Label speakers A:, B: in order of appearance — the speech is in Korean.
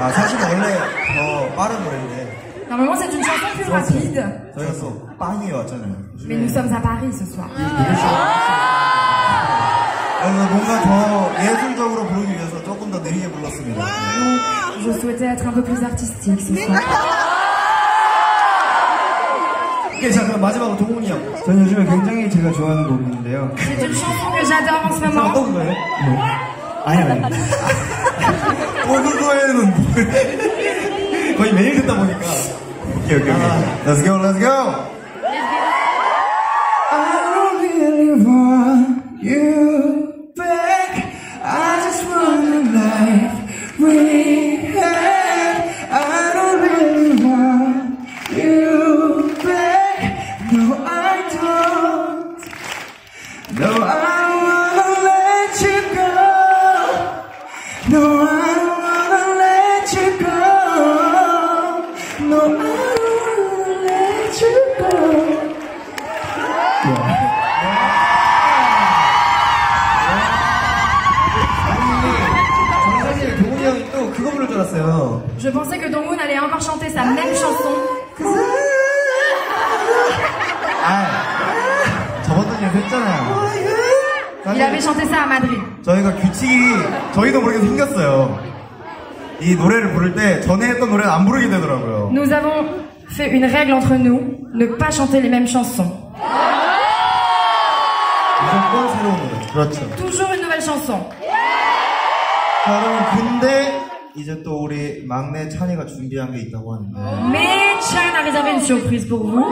A: 아, 사실 원래 더 빠른 노래인데.
B: Normalement, c'est une chanson plus rapide.
A: 저희가 또 빵이 왔잖아요.
B: Mais nous sommes à Paris ce soir.
A: 그래서 뭔가 더 예술적으로 부르기 위해서 조금 더 느리게 불렀습니다.
B: Je souhaitais être un peu plus artistique ce soir.
A: 오케이, 자, 그럼 마지막으로 동훈이 형.
C: 저는 요즘에 굉장히 제가 좋아하는 곡인데요.
B: C'est une chanson que j'adore en ce moment.
A: 어떤 거예요?
C: 아니, 아니.
A: 어, 그거에는 뭐- 거의 매일 듣다 보니까. 오케이, 오케이, 오케이. Let's go, let's go!
C: I don't really want you back. I just want a life we had. I don't really want you back. No, I don't. No, I
B: Je pensais que Dongun allait encore chanter sa même chanson. Il avait chanté ça à Madrid.
A: 저희가 규칙이 저희도 모르게 생겼어요. 이 노래를 부를 때 전에 했던 노래는 안 부르게 되더라고요.
B: Nous avons fait une règle entre nous, ne pas chanter les mêmes chansons.
A: 무조건 새로운 노래. 그렇죠.
B: Toujours une nouvelle chanson.
A: 자, 여러분, 근데 이제 또 우리 막내 찬이가 준비한 게 있다고 하는데.
B: Mais Chan a réservé une surprise pour vous.